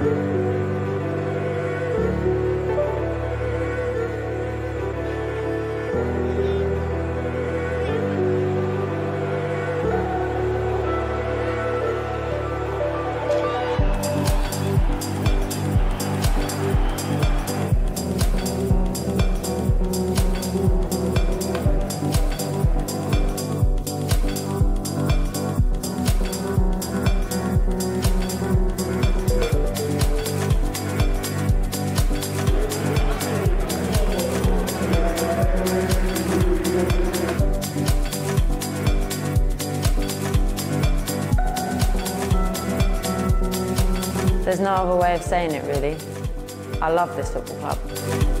Thank you. There's no other way of saying it, really. I love this football club.